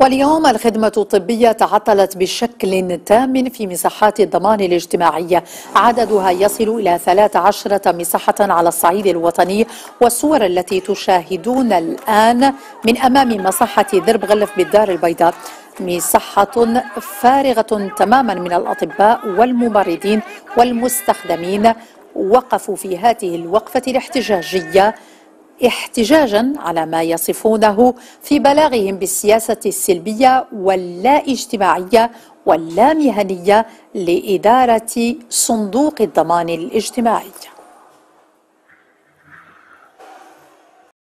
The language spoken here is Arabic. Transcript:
واليوم الخدمة الطبية تعطلت بشكل تام في مساحات الضمان الاجتماعي. عددها يصل إلى 13 مساحة على الصعيد الوطني والصور التي تشاهدون الآن من أمام مصحة ذرب غلف بالدار البيضاء. مساحة فارغة تماما من الأطباء والممرضين والمستخدمين وقفوا في هذه الوقفة الاحتجاجية. احتجاجا على ما يصفونه في بلاغهم بالسياسة السلبية واللا اجتماعية واللا مهنية لإدارة صندوق الضمان الاجتماعي.